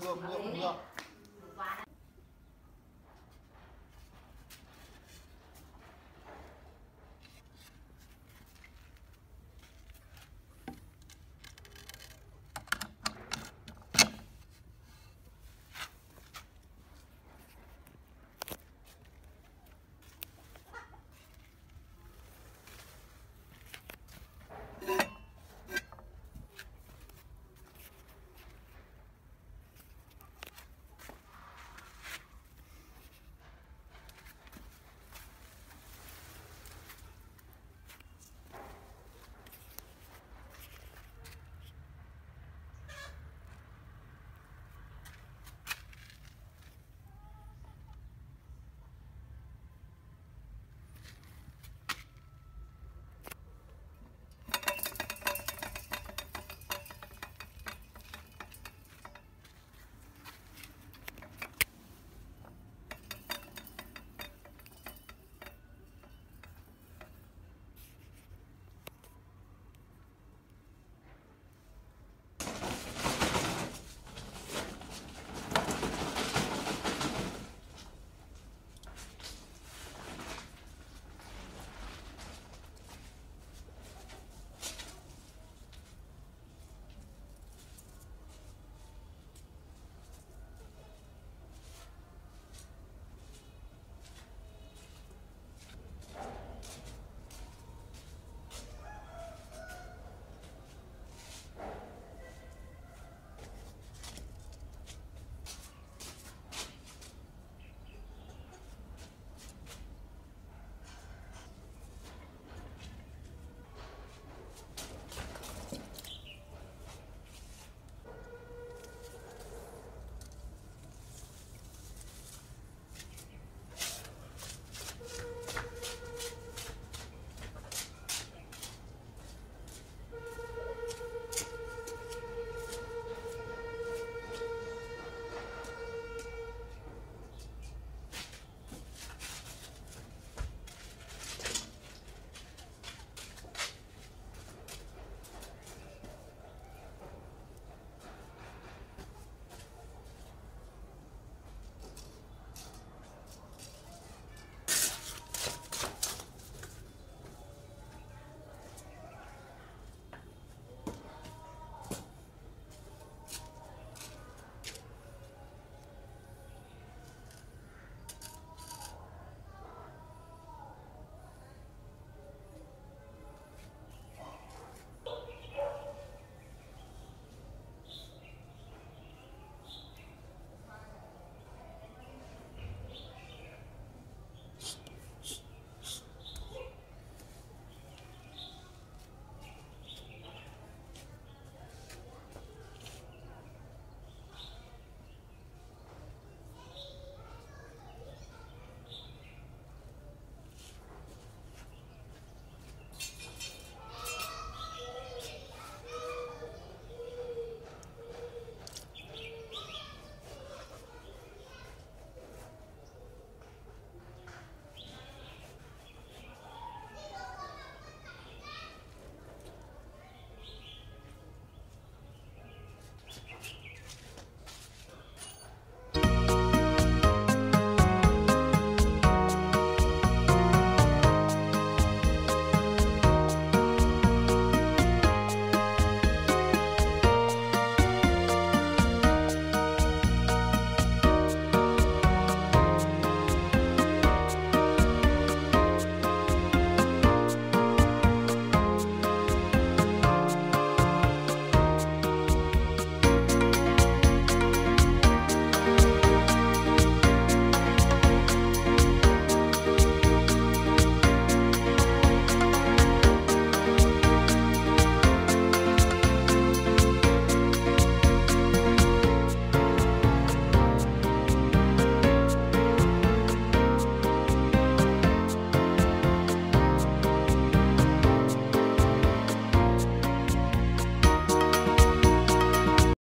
Ngược?